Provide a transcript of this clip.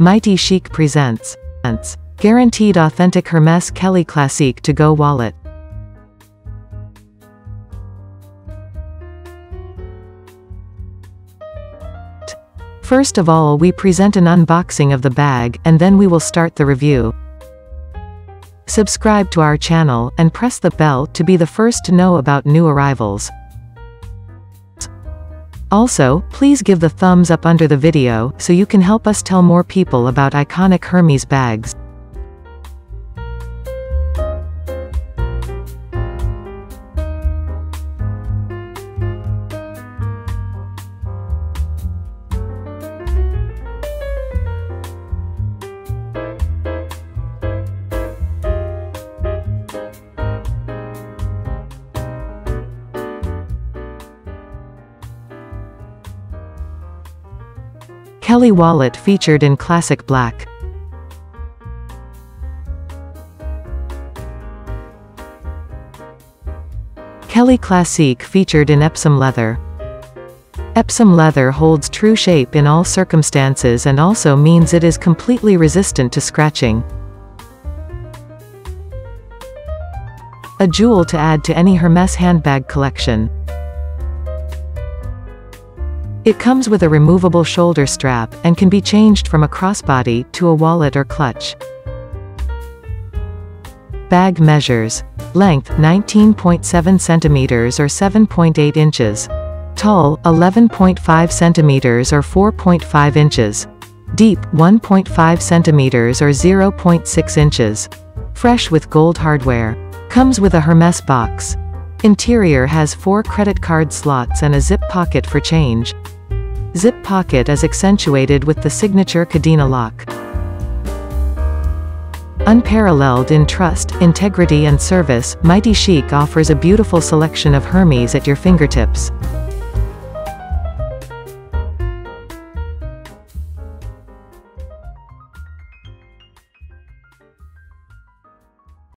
Mighty Chic presents. Guaranteed authentic Hermes Kelly Classique to go wallet. First of all we present an unboxing of the bag, and then we will start the review. Subscribe to our channel, and press the bell to be the first to know about new arrivals. Also, please give the thumbs up under the video, so you can help us tell more people about iconic Hermes bags. Kelly wallet featured in classic black. Kelly Classique featured in Epsom leather. Epsom leather holds true shape in all circumstances and also means it is completely resistant to scratching. A jewel to add to any Hermes handbag collection. It comes with a removable shoulder strap, and can be changed from a crossbody, to a wallet or clutch. Bag measures. Length, 19.7 centimeters or 7.8 inches. Tall, 11.5 centimeters or 4.5 inches. Deep, 1.5 centimeters or 0.6 inches. Fresh with gold hardware. Comes with a Hermes box. Interior has four credit card slots and a zip pocket for change. Zip pocket is accentuated with the signature Cadena lock. Unparalleled in trust, integrity and service, Mighty Chic offers a beautiful selection of Hermes at your fingertips.